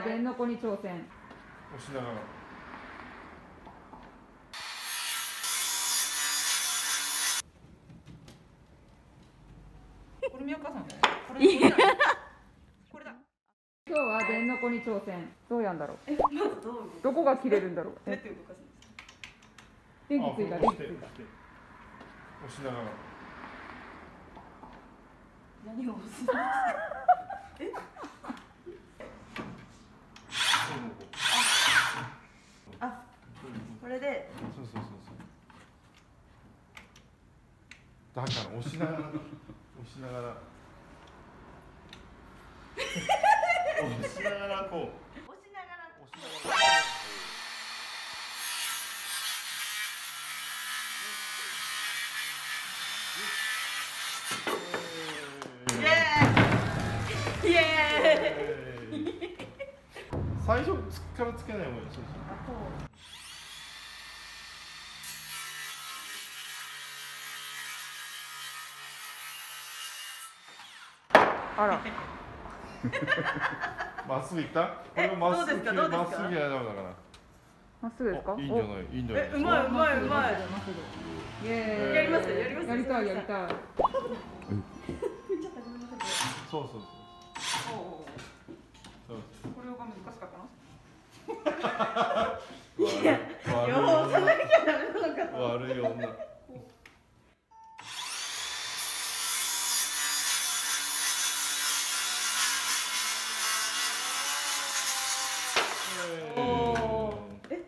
電の子に挑戦。押しながらこれ宮川さんこれこれだ。今日は電の子に挑戦どうやんだ。ろうえまずどう動くどこが切れるんだ。ろうどうやって動かすんですか電気ついた電気ついた押して押して押しながら何を押すんですかえあこれでそうそうそうそうだから押しながら押しながら。押しながらこう。押しながら押しながら最初からつけない方がいいそあら。まっすぐ行った？これをまっすぐどうですか？どうですか？まっすぐやだから。まっすぐですか？おいいんじゃない？いいんじゃない？えうまいうまいうまい。やりますやりますやりたいやりたい。そうそうそう。これが難しかったな悪いいや押さなきゃダメなのかと悪い女おーえ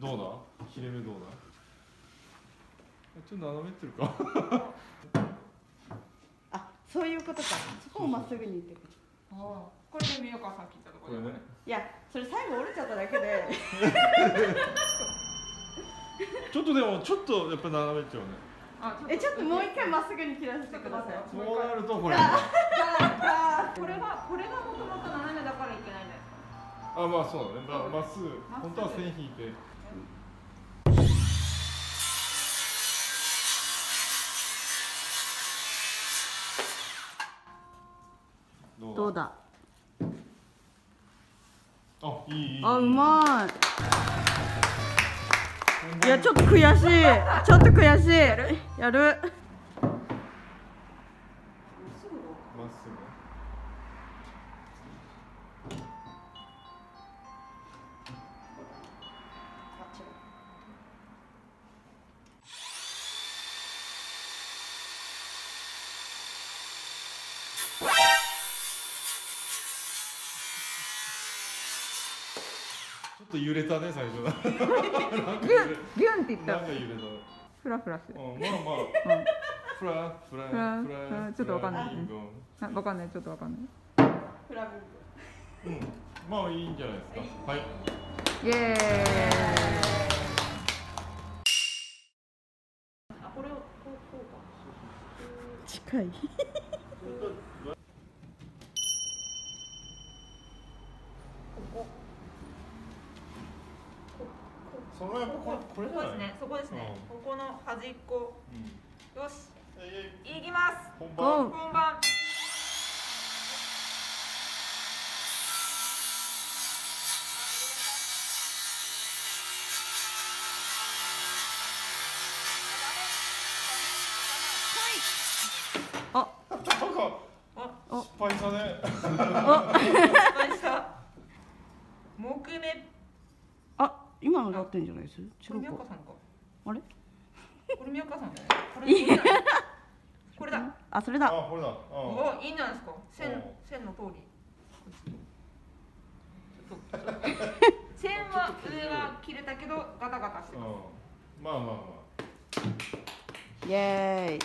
どうだ切れ目どうだちょっと斜めってるか。あ、そういうことか。そこをまっすぐに行ってくる。あー。これで宮川さん切ったところこれね。いや、それ最後折れちゃっただけで。ちょっとでもちょっとやっぱ斜めっちゃうね。あえ、ちょっともう一回まっすぐに切らせてください。そうなるとこれああこれがこれがもともと斜めだからいけないんですかまあそうだね。まっすぐ。本当は線引いてどうだ。あいいあ、うまい。いや、ちょっと悔しい。ちょっと悔しい。やる。まっすぐと揺れたね最初。なんかギュンギュンって言った。なんか揺れた。フラフラしてる。うんまあまあ。うん。フラフラフラちょっとわかんないフラミンゴ。あわかんないちょっとわかんない。フラミンうんまあいいんじゃないですか。はい。イエーイ。あこれをこうこうか。近い。そのやっぱこれこれじここゃない？ですねそこですね。うここの端っこ。うん。よし。えいきます。本お番。本番。あ、なんかお失敗したね 失敗した木目あ、今ので合ってんじゃないです？こ違うかれ宮川。さんかあれ？これ宮川さんだよこれこれだこれだあ、それあだ。これだうんおいいんじゃないですか？線うん線の通り線は上は切れたけどガタガタしてますうんまあまあまイエーイ。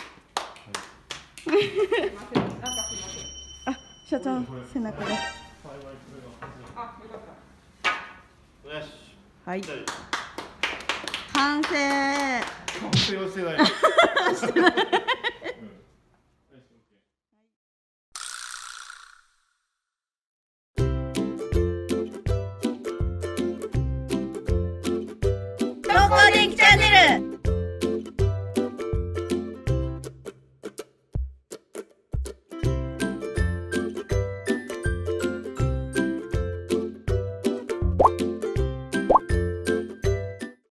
すいませんなんかすいませんあ、社長背中あよかったよしはい。完成。あ完成はしてない。してない